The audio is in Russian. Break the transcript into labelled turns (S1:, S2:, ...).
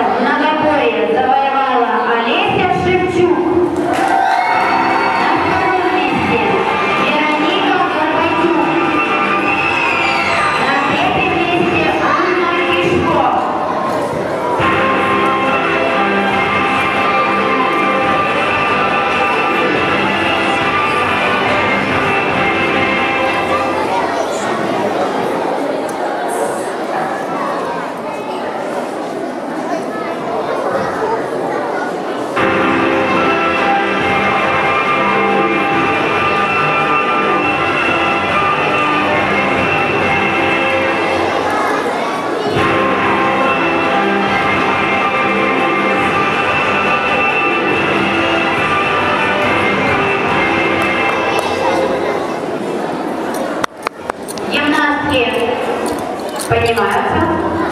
S1: Gracias. поднимаются.